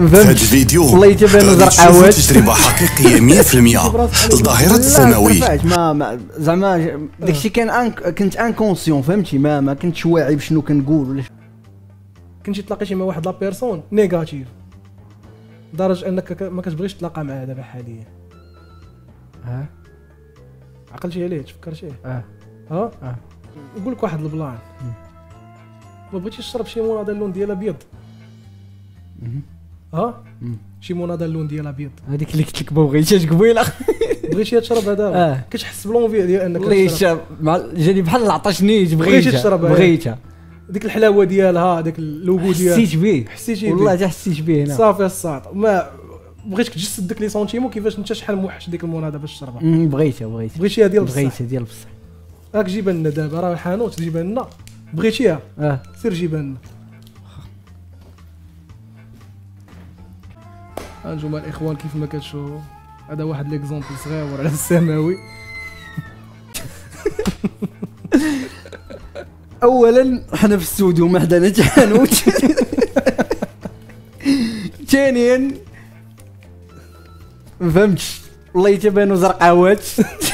هذا الفيديو والله تبان زرقاوات تجربه حقيقية 100% لظاهره السماوي ما, ما زعما داكشي كان أن... كنت inconscient فهمتي؟ ما ما كنتش واعي بشنو كنقول ولا كنتي تلاقي شي مع واحد la personne négative لدرجه انك ما كتبغيش تلاقى معاه دابا حاليا. ها؟ عقلتي عليه تفكر شي آه. ها؟ آه. نقول لك واحد ال plan. ما بغيتيش تشرب شي مناضل اللون ديالها ابيض ها؟ شي مناضل اللون ديالها ابيض هذيك اللي قلت لك ما بغيتيش قبيلة. بغيتي تشرب هذا؟ آه. كتحس بلونفي ديال أنك ليش جاني بحال العطش نيت بغيتها. تشرب. بغيتها. ديك الحلاوة ديالها ديك اللوغو ديالها حسيت به حسيتي به والله حتى حسيت به هنا. صافي الساط. ما بغيتك تجسد ديك لي سونتيمو كيفاش انت شحال موحش ديك المناضه باش تشربها. بغيتها بغيتها. بغيتيها ديال بصح. بغيتها ديال بصح. راك جيبها لنا دابا راه الحانوت جيبها لنا. بغيتيها؟ آه. سير جيبها لنا. أنتم الإخوان كيف ما كتشوفوا. هذا واحد ليكزومبل صغير على السماوي. اولا حنا في السودو ما حدانا تحانوت ثانيا فهمتش. والله تبانو زرقاوات